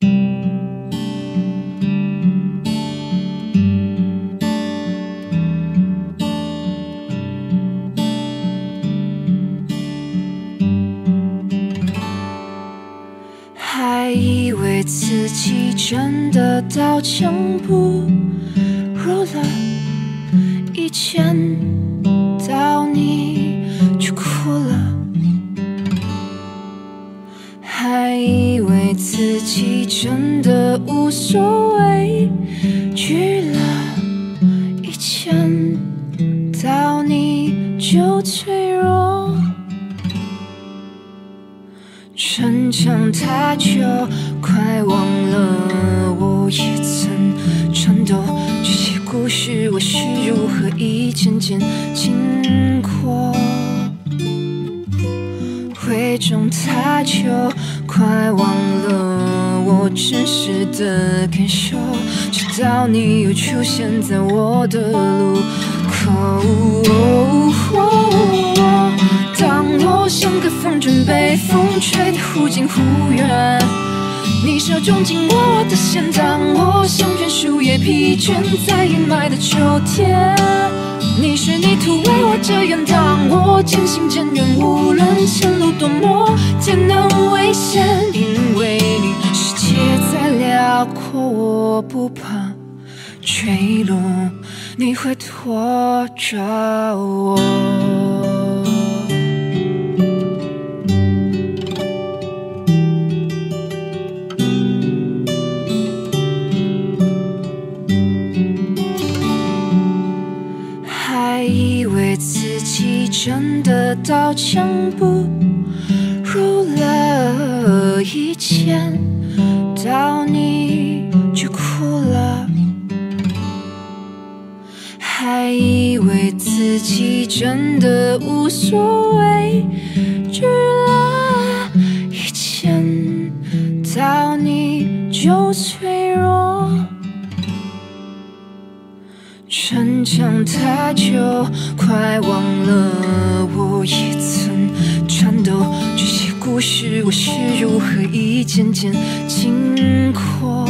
还以为自己真的刀枪不入了，一见到你就哭了。还以为自己真的无所谓，惧了，一见到你就脆弱。逞强太久，快忘了我也曾颤抖。这些故事我是如何一件件经过？伪装太久，快忘了我真实的感受。直到你又出现在我的路口。当我像个风筝被风吹得忽近忽远，你手中紧握我的线，当我像片树叶疲倦在阴霾的秋天，你是泥土为我遮掩，当我渐行渐远，无论前路多么危险，因为你世界再辽阔，我不怕坠落，你会拖着我。还以为自己真的刀枪不一见到你就哭了。还以为自己真的无所谓，惧了，一见到你就脆弱。逞强太久，快忘了我。故事我是如何一件件经过？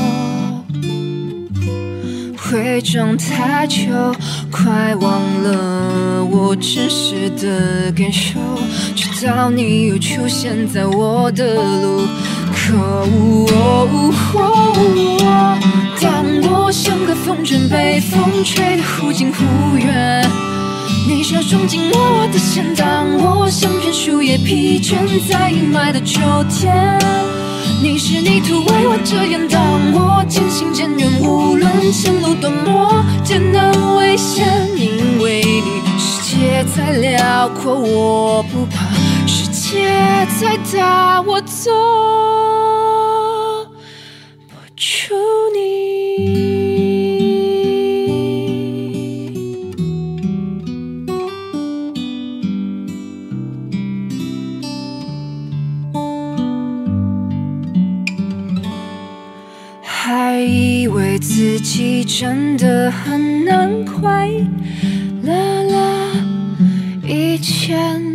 伪装太久，快忘了我真实的感受。直到你又出现在我的路口。当我像个风筝被风吹得忽近忽远，你手中紧握我的线，当我像片树叶疲倦在阴霾的秋天，你是泥土为我遮掩，当我渐行渐远，无论前路多么艰难危险，因为你世界再辽阔，我不怕，世界再大，我走。还以为自己真的很难快。乐了，以前